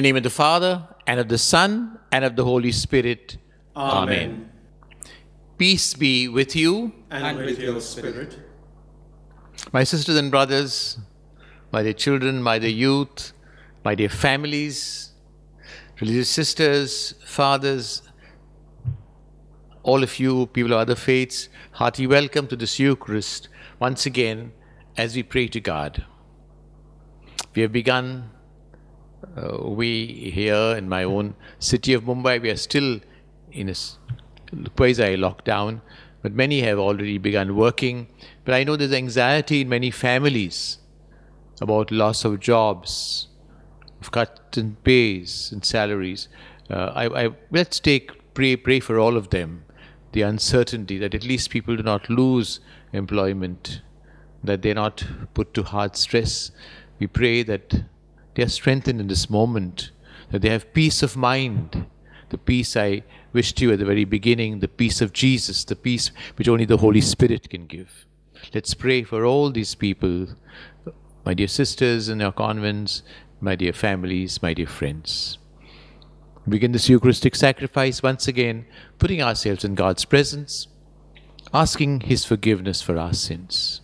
the name of the Father, and of the Son, and of the Holy Spirit. Amen. Peace be with you. And with your spirit. My sisters and brothers, my dear children, my dear youth, my dear families, religious sisters, fathers, all of you, people of other faiths, hearty welcome to this Eucharist once again as we pray to God. We have begun, uh, we here in my own city of Mumbai, we are still in a quasi lockdown, but many have already begun working. But I know there's anxiety in many families about loss of jobs, of cut in pays and salaries. Uh, I, I, let's take pray pray for all of them. The uncertainty that at least people do not lose employment, that they're not put to hard stress. We pray that they are strengthened in this moment, that they have peace of mind, the peace I wished you at the very beginning, the peace of Jesus, the peace which only the Holy Spirit can give. Let's pray for all these people, my dear sisters in our convents, my dear families, my dear friends. Begin this Eucharistic sacrifice once again, putting ourselves in God's presence, asking His forgiveness for our sins.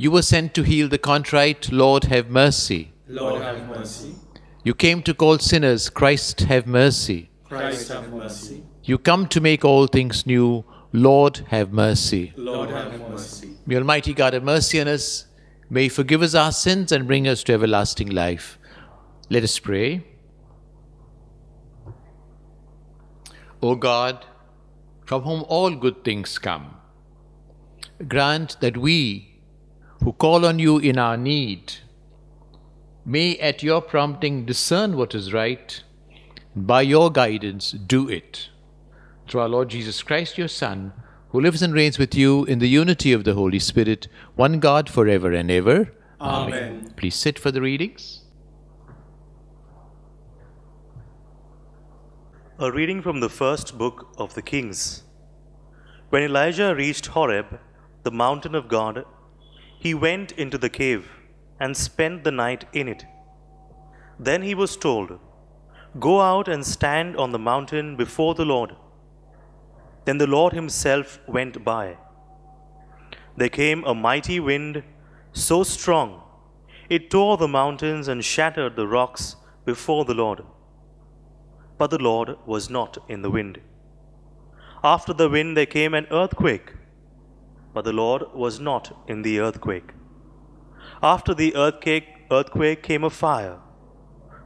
You were sent to heal the contrite, Lord, have mercy. Lord have mercy. You came to call sinners, Christ, have mercy. Christ have mercy. You come to make all things new, Lord, have mercy. Lord have mercy. May Almighty God have mercy on us. May He forgive us our sins and bring us to everlasting life. Let us pray. O God, from whom all good things come, grant that we, who call on you in our need, may at your prompting discern what is right, and by your guidance do it. Through our Lord Jesus Christ, your Son, who lives and reigns with you in the unity of the Holy Spirit, one God forever and ever. Amen. Please sit for the readings. A reading from the first book of the Kings. When Elijah reached Horeb, the mountain of God, he went into the cave and spent the night in it. Then he was told, Go out and stand on the mountain before the Lord. Then the Lord himself went by. There came a mighty wind, so strong, it tore the mountains and shattered the rocks before the Lord but the Lord was not in the wind. After the wind there came an earthquake, but the Lord was not in the earthquake. After the earthquake, earthquake came a fire,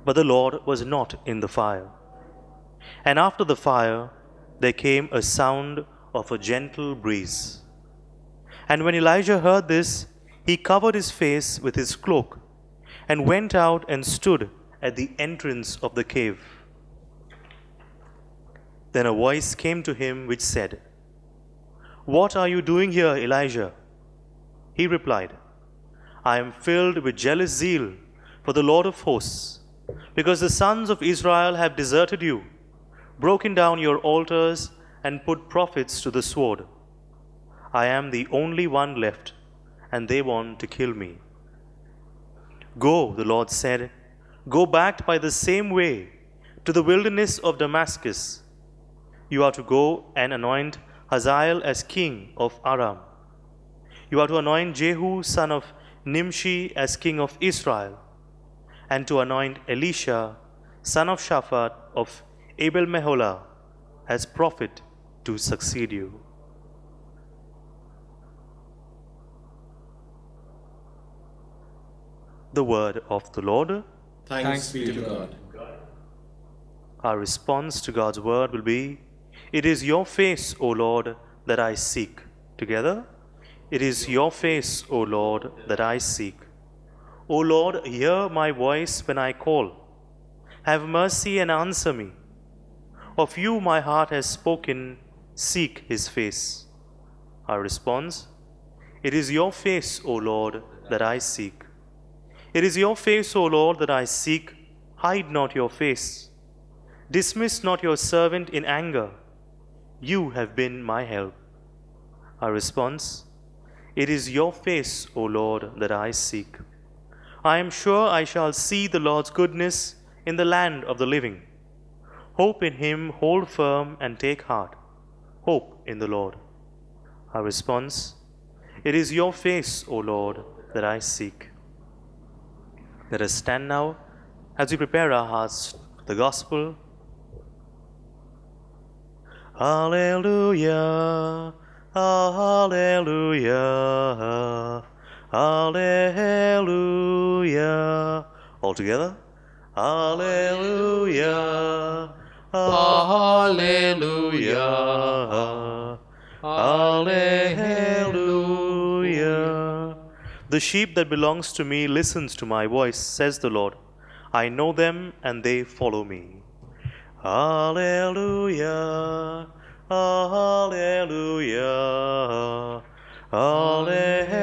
but the Lord was not in the fire. And after the fire there came a sound of a gentle breeze. And when Elijah heard this, he covered his face with his cloak and went out and stood at the entrance of the cave. Then a voice came to him which said, What are you doing here, Elijah? He replied, I am filled with jealous zeal for the Lord of hosts, because the sons of Israel have deserted you, broken down your altars, and put prophets to the sword. I am the only one left, and they want to kill me. Go, the Lord said, go back by the same way to the wilderness of Damascus. You are to go and anoint Hazael as king of Aram. You are to anoint Jehu son of Nimshi as king of Israel, and to anoint Elisha son of Shaphat of Abel Meholah as prophet to succeed you. The word of the Lord. Thanks be to God. Our response to God's word will be It is your face, O Lord, that I seek. Together, it is your face, O Lord, that I seek. O Lord, hear my voice when I call. Have mercy and answer me. Of you my heart has spoken, seek his face. Our response It is your face, O Lord, that I seek. It is your face, O Lord, that I seek. Hide not your face. Dismiss not your servant in anger. You have been my help. Our response It is your face, O Lord, that I seek. I am sure I shall see the Lord's goodness in the land of the living. Hope in Him, hold firm and take heart. Hope in the Lord. Our response It is your face, O Lord, that I seek. Let us stand now as we prepare our hearts for the gospel. Alleluia, Alleluia, Alleluia. All together. Alleluia, Alleluia, Alleluia. The sheep that belongs to me listens to my voice, says the Lord. I know them and they follow me. Alleluia, Alleluia, Alleluia.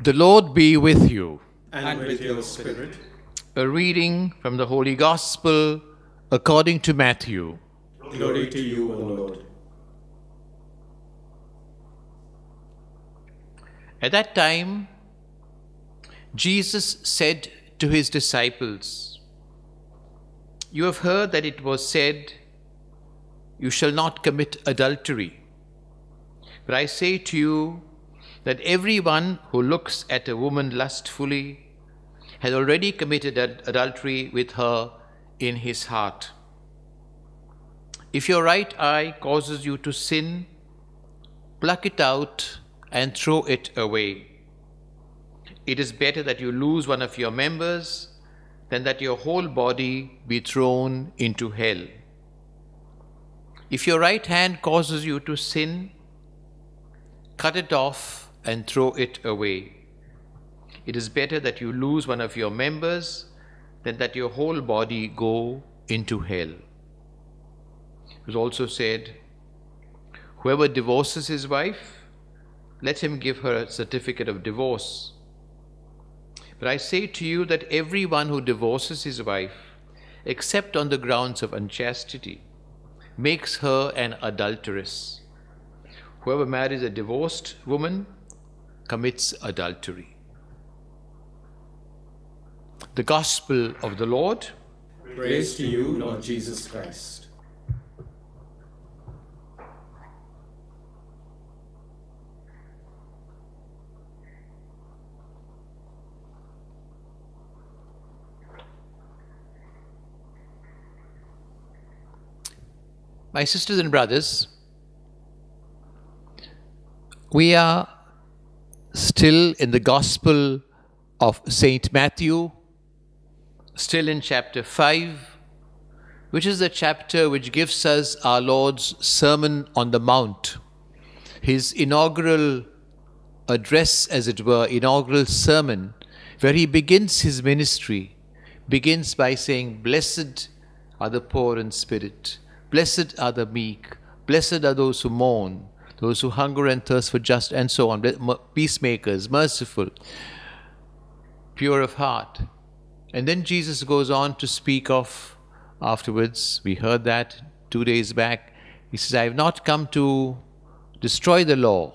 The Lord be with you. And with your spirit. A reading from the Holy Gospel according to Matthew. Glory to you, O Lord. At that time, Jesus said to his disciples, You have heard that it was said, You shall not commit adultery. But I say to you that everyone who looks at a woman lustfully has already committed ad- adultery with her in his heart. If your right eye causes you to sin, pluck it out and throw it away. It is better that you lose one of your members than that your whole body be thrown into hell. If your right hand causes you to sin, cut it off and throw it away. It is better that you lose one of your members than that your whole body go into hell. It was also said, Whoever divorces his wife, let him give her a certificate of divorce. But I say to you that everyone who divorces his wife, except on the grounds of unchastity, makes her an adulteress. Whoever marries a divorced woman commits adultery. The Gospel of the Lord. Praise to you, Lord Jesus Christ. My sisters and brothers, we are still in the Gospel of Saint Matthew, still in chapter 5, which is the chapter which gives us our Lord's Sermon on the Mount, his inaugural address, as it were, inaugural sermon, where he begins his ministry, begins by saying, Blessed are the poor in spirit, blessed are the meek, blessed are those who mourn, those who hunger and thirst for just, and so on, peacemakers, merciful, pure of heart. And then Jesus goes on to speak of afterwards, we heard that two days back. He says, I have not come to destroy the law.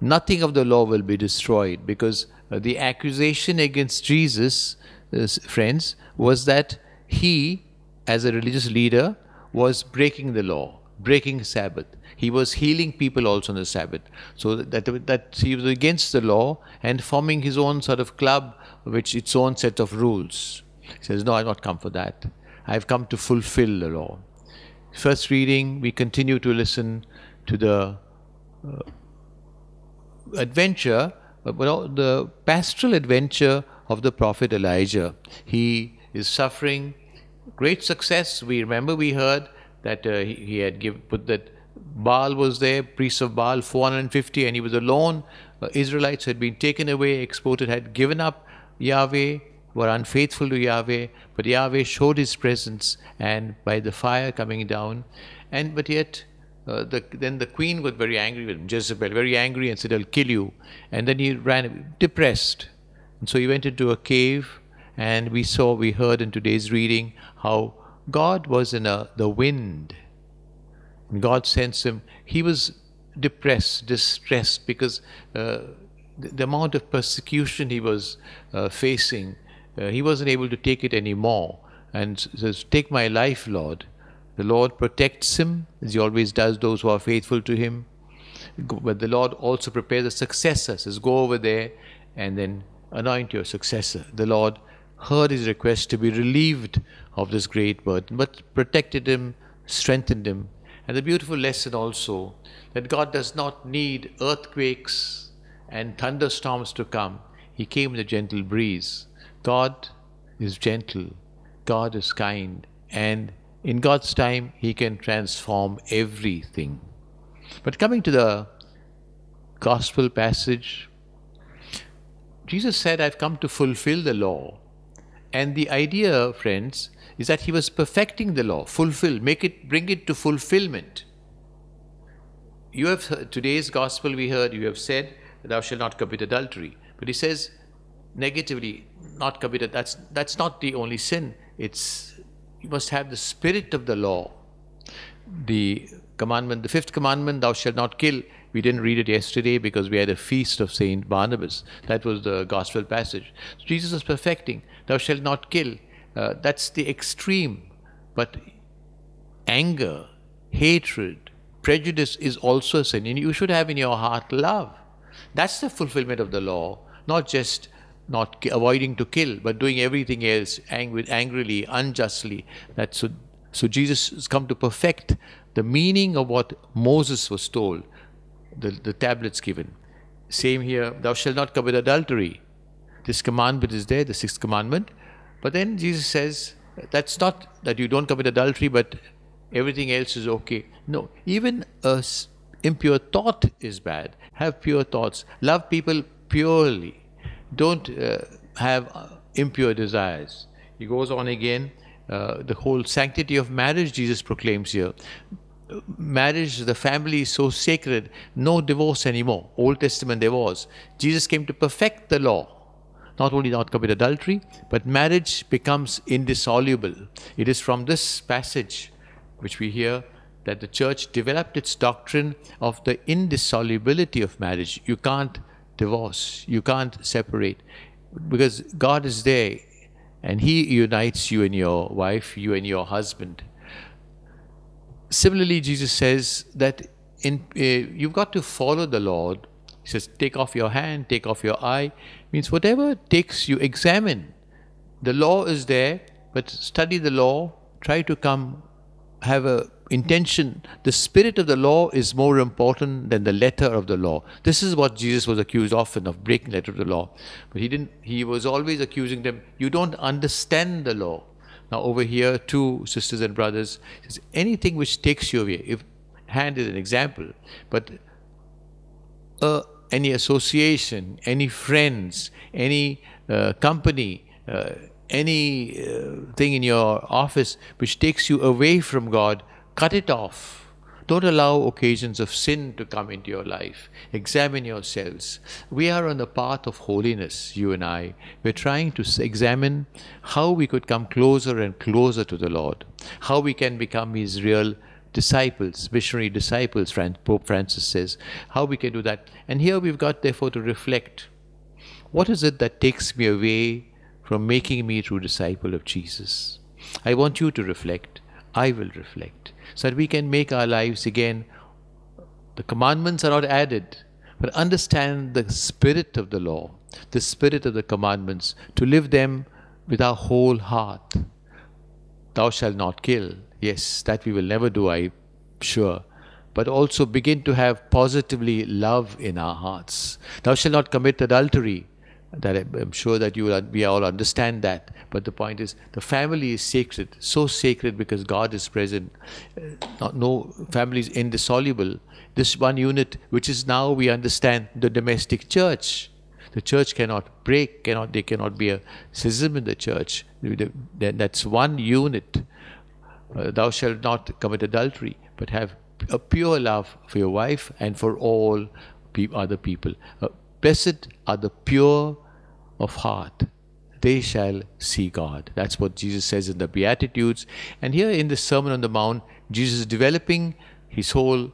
Nothing of the law will be destroyed because uh, the accusation against Jesus, uh, friends, was that he, as a religious leader, was breaking the law, breaking Sabbath. He was healing people also on the Sabbath. So that, that he was against the law and forming his own sort of club, which its own set of rules. He says, No, I've not come for that. I've come to fulfill the law. First reading, we continue to listen to the uh, adventure, the pastoral adventure of the prophet Elijah. He is suffering great success. We remember we heard that uh, he, he, had give, put that Baal was there, priests of Baal, 450, and he was alone. Uh, Israelites had been taken away, exported, had given up Yahweh, were unfaithful to Yahweh, but Yahweh showed his presence and by the fire coming down. And but yet uh, the, then the queen was very angry with him, Jezebel, very angry and said, I'll kill you. And then he ran depressed. And so he went into a cave and we saw, we heard in today's reading how God was in a, the wind. And God sends him. He was depressed, distressed, because uh, the, the, amount of persecution he was uh, facing, uh, he wasn't able to take it anymore. And says, Take my life, Lord. The Lord protects him, as he always does those who are faithful to him. But the Lord also prepares a successor. Says, Go over there and then anoint your successor. The Lord heard his request to be relieved of this great burden, but protected him, strengthened him. And the beautiful lesson also that God does not need earthquakes and thunderstorms to come. He came in a gentle breeze. God is gentle, God is kind, and in God's time, He can transform everything. But coming to the gospel passage, Jesus said, I've come to fulfill the law. And the idea, friends, is that he was perfecting the law, fulfill, make it, bring it to fulfillment. You have heard, today's gospel we heard, you have said, Thou shalt not commit adultery. But he says negatively, not commit that's that's not the only sin. It's you must have the spirit of the law. The commandment, the fifth commandment, thou shalt not kill. We didn't read it yesterday because we had a feast of Saint Barnabas. That was the gospel passage. Jesus is perfecting, thou shalt not kill. Uh, that's the extreme. But anger, hatred, prejudice is also a sin. And you should have in your heart love. That's the fulfillment of the law, not just not avoiding to kill, but doing everything else ang- angrily, unjustly. That so, so Jesus has come to perfect the meaning of what Moses was told, the, the tablets given. Same here, thou shalt not commit adultery. This commandment is there, the sixth commandment. But then Jesus says, that's not that you don't commit adultery, but everything else is okay. No, even a impure thought is bad. Have pure thoughts. Love people purely. Don't uh, have uh, impure desires. He goes on again. Uh, the whole sanctity of marriage, Jesus proclaims here. Marriage, the family is so sacred, no divorce anymore. Old Testament there was. Jesus came to perfect the law not only not commit adultery, but marriage becomes indissoluble. It is from this passage which we hear that the church developed its doctrine of the indissolubility of marriage. You can't divorce, you can't separate, because God is there and He unites you and your wife, you and your husband. Similarly, Jesus says that in, uh, you've got to follow the Lord. He says, take off your hand, take off your eye. Means whatever takes you, examine. The law is there, but study the law, try to come, have a intention, the spirit of the law is more important than the letter of the law. This is what Jesus was accused often of breaking letter of the law. But he didn't he was always accusing them, you don't understand the law. Now over here, two sisters and brothers, says anything which takes you away, if hand is an example, but uh, any association, any friends, any uh, company, uh, any uh, thing in your office which takes you away from God, Cut it off. Don't allow occasions of sin to come into your life. Examine yourselves. We are on the path of holiness, you and I. We're trying to examine how we could come closer and closer to the Lord, how we can become His real disciples, missionary disciples, Pope Francis says, how we can do that. And here we've got, therefore, to reflect what is it that takes me away from making me a true disciple of Jesus? I want you to reflect. I will reflect so that we can make our lives again. The commandments are not added, but understand the spirit of the law, the spirit of the commandments, to live them with our whole heart. Thou shalt not kill. Yes, that we will never do, I'm sure. But also begin to have positively love in our hearts. Thou shalt not commit adultery that I'm sure that you will, we all understand that. But the point is, the family is sacred, so sacred because God is present. Uh, not, no family is indissoluble. This one unit, which is now we understand the domestic church. The church cannot break, cannot there cannot be a schism in the church. That's one unit. Uh, thou shalt not commit adultery, but have a pure love for your wife and for all pe- other people. Uh, blessed are the pure of heart, they shall see God. That's what Jesus says in the Beatitudes. And here in the Sermon on the Mount, Jesus is developing his whole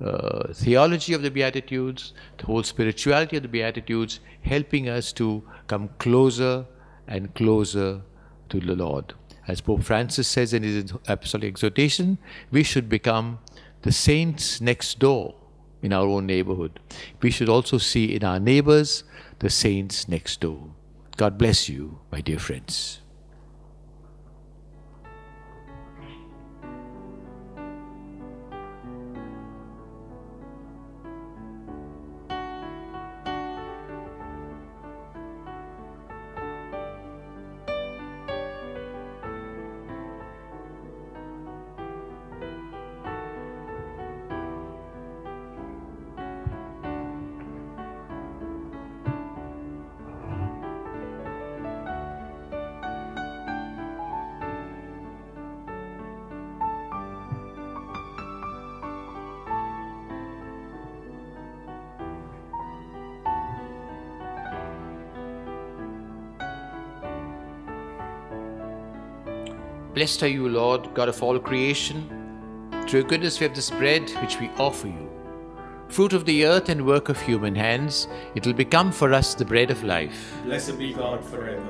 uh, theology of the Beatitudes, the whole spirituality of the Beatitudes, helping us to come closer and closer to the Lord. As Pope Francis says in his apostolic exhortation, we should become the saints next door in our own neighborhood. We should also see in our neighbors the saints next door. God bless you, my dear friends. Blessed are you, Lord, God of all creation. Through your goodness we have this bread which we offer you. Fruit of the earth and work of human hands, it will become for us the bread of life. Blessed be God forever.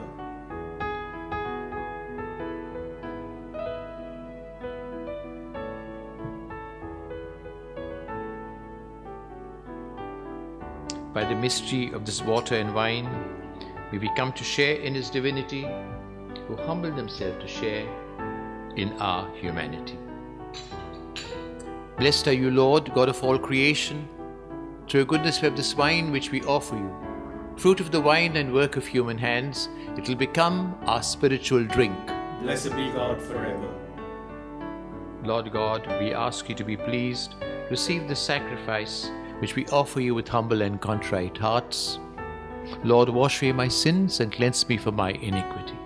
By the mystery of this water and wine, may we come to share in his divinity, who humbled himself to share in our humanity. Blessed are you, Lord, God of all creation. Through your goodness we have this wine which we offer you. Fruit of the vine and work of human hands, it will become our spiritual drink. Blessed be God forever. Lord God, we ask you to be pleased, receive the sacrifice which we offer you with humble and contrite hearts. Lord, wash away my sins and cleanse me from my iniquity.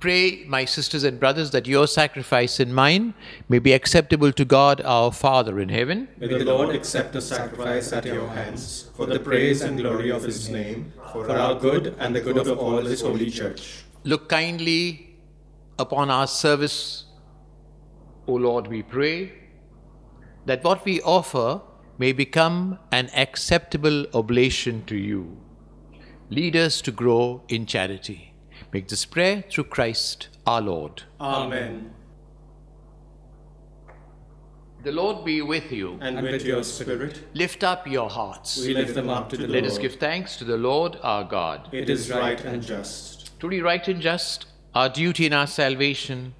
Pray, my sisters and brothers, that your sacrifice and mine may be acceptable to God our Father in heaven. May the Lord accept the sacrifice at your hands for the praise and glory of his name, for our good and the good of all his holy church. Look kindly upon our service, O Lord, we pray, that what we offer may become an acceptable oblation to you. Lead us to grow in charity. Make this prayer through Christ our Lord. Amen. The Lord be with you. And with your spirit, Lift up your hearts. we lift them up to the Let Lord. us give thanks to the Lord our God. It is right and just. Truly right and just, our duty and our salvation,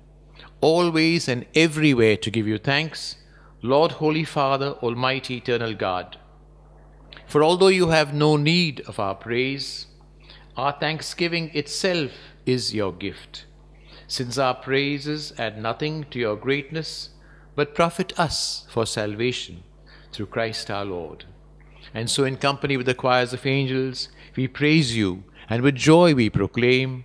always and everywhere to give you thanks, Lord, Holy Father, Almighty, Eternal God. For although you have no need of our praise, our thanksgiving itself is your gift, since our praises add nothing to your greatness, but profit us for salvation through Christ our Lord. And so, in company with the choirs of angels, we praise you, and with joy we proclaim.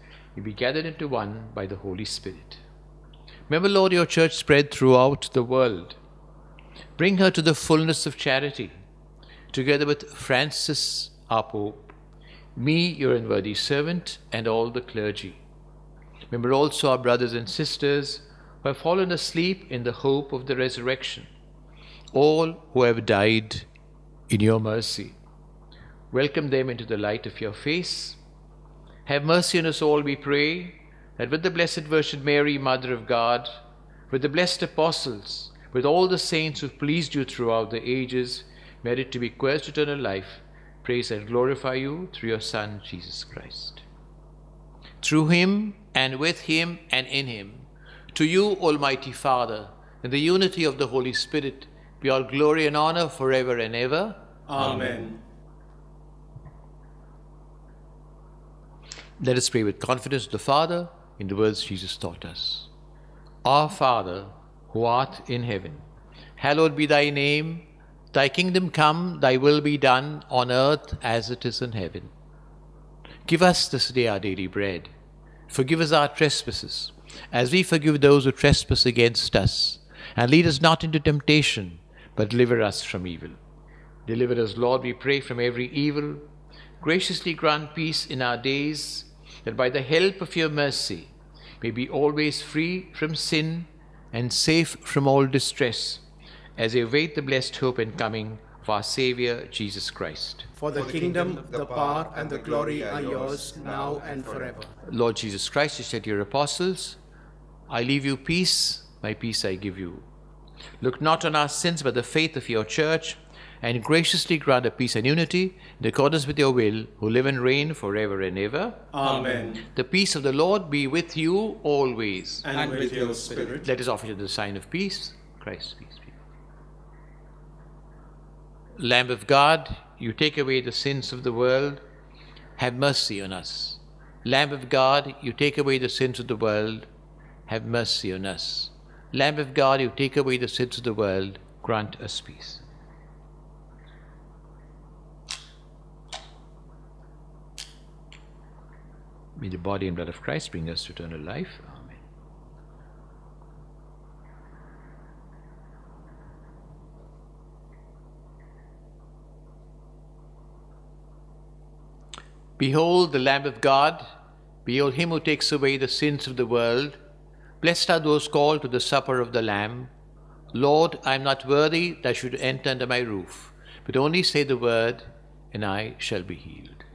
we be gathered into one by the Holy Spirit. Remember, Lord, your church spread throughout the world. Bring her to the fullness of charity, together with Francis, our Pope, me, your unworthy servant, and all the clergy. Remember also our brothers and sisters who have fallen asleep in the hope of the resurrection, all who have died in your mercy. Welcome them into the light of your face. Have mercy on us all, we pray, that with the Blessed Virgin Mary, Mother of God, with the blessed apostles, with all the saints who pleased you throughout the ages, merit to be quest eternal life, praise and glorify you through your Son, Jesus Christ. Through him, and with him, and in him, to you, Almighty Father, in the unity of the Holy Spirit, be all glory and honor forever and ever. Amen. Let us pray with confidence to the Father in the words Jesus taught us. Our Father, who art in heaven, hallowed be thy name. Thy kingdom come, thy will be done on earth as it is in heaven. Give us this day our daily bread. Forgive us our trespasses, as we forgive those who trespass against us. And lead us not into temptation, but deliver us from evil. Deliver us, Lord, we pray, from every evil. Graciously grant peace in our days, that by the help of your mercy may be always free from sin and safe from all distress, as we await the blessed hope and coming of our Saviour Jesus Christ. For the kingdom, the power, and the glory are yours now and forever. Lord Jesus Christ, you said to your apostles, I leave you peace, my peace I give you. Look not on our sins, but the faith of your church, and graciously grant a peace and unity in accordance with your will, who live and reign forever and ever. Amen. The peace of the Lord be with you always. And with your spirit. Let us offer you the sign of peace. Christ's peace be. Lamb of God, you take away the sins of the world, have mercy on us. Lamb of God, you take away the sins of the world, have mercy on us. Lamb of God, you take away the sins of the world, grant us peace. May the body and blood of Christ bring us to eternal life. Amen. Behold the Lamb of God. Behold him who takes away the sins of the world. Blessed are those called to the supper of the Lamb. Lord, I am not worthy that should enter under my roof, but only say the word, and I shall be healed.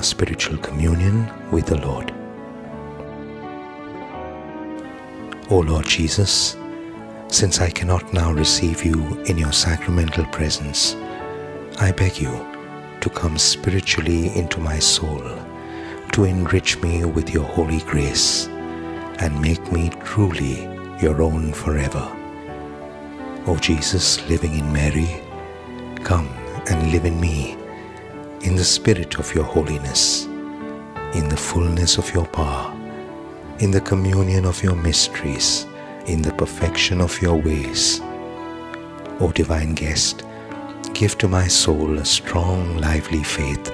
Our spiritual communion with the Lord. O Lord Jesus, since I cannot now receive you in your sacramental presence, I beg you to come spiritually into my soul, to enrich me with your holy grace, and make me truly your own forever. O Jesus, living in Mary, come and live in me in the spirit of your holiness, in the fullness of your power, in the communion of your mysteries, in the perfection of your ways. O divine guest, give to my soul a strong, lively faith,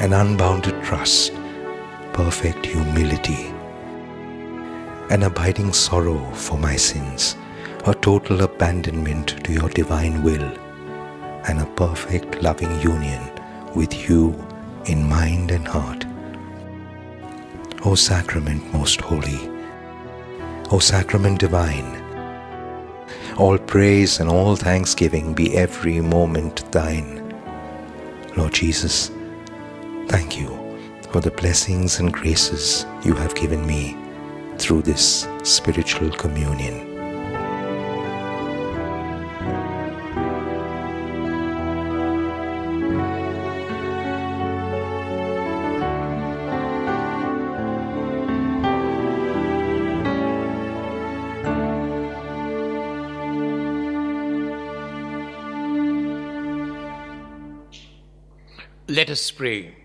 an unbounded trust, perfect humility, an abiding sorrow for my sins, a total abandonment to your divine will, and a perfect loving union with you in mind and heart. O sacrament most holy, O sacrament divine, all praise and all thanksgiving be every moment thine. Lord Jesus, thank you for the blessings and graces you have given me through this spiritual communion. Let us pray.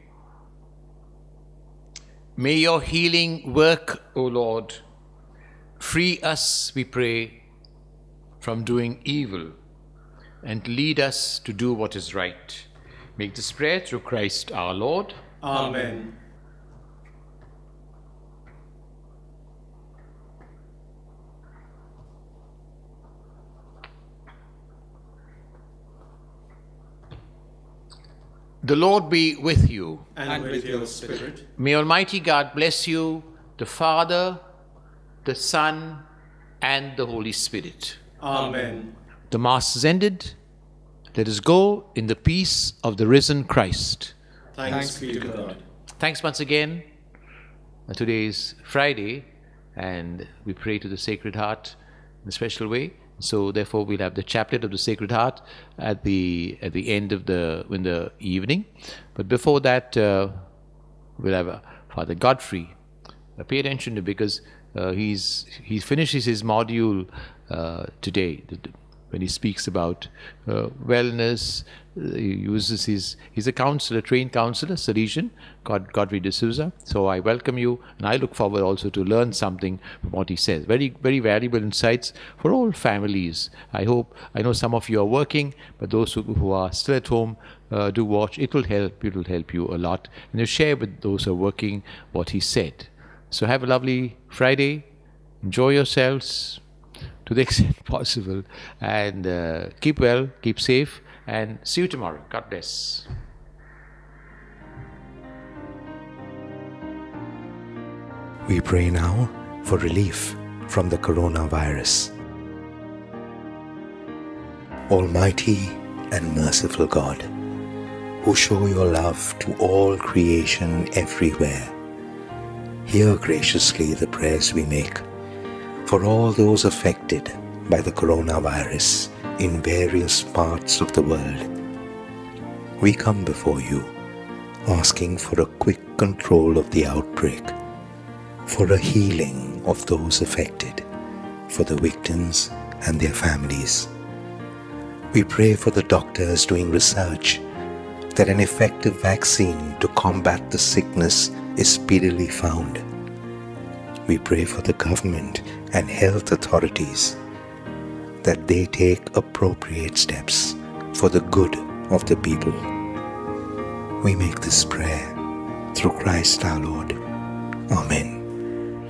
May your healing work, O Lord, free us, we pray, from doing evil and lead us to do what is right. Make this prayer through Christ our Lord. Amen. The Lord be with you. And with your spirit. May Almighty God bless you, the Father, the Son, and the Holy Spirit. Amen. The Mass is ended. Let us go in the peace of the risen Christ. Thanks be to God. Thanks once again. Today is Friday, and we pray to the Sacred Heart in a special way. So, therefore, we'll have the chaplet of the Sacred Heart at the at the end of the in the evening. But before that, uh, we'll have uh, Father Godfrey. Uh, pay attention to because uh, he's he finishes his module uh, today th- th- when he speaks about uh, wellness. uh, he uses his he's a counselor, trained counselor, Salesian, God Godfrey de Souza. So I welcome you, and I look forward also to learn something from what he says. Very very valuable insights for all families. I hope I know some of you are working, but those who, who are still at home uh, do watch. It will help. It will help you a lot, and you share with those who are working what he said. So have a lovely Friday. Enjoy yourselves to the extent possible, and uh, keep well, keep safe, and see you tomorrow. God bless. We pray now for relief from the coronavirus. Almighty and merciful God, who show your love to all creation everywhere, hear graciously the prayers we make for all those affected by the coronavirus in various parts of the world. We come before you asking for a quick control of the outbreak for a healing of those affected, for the victims and their families. We pray for the doctors doing research that an effective vaccine to combat the sickness is speedily found. We pray for the government and health authorities that they take appropriate steps for the good of the people. We make this prayer through Christ our Lord. Amen.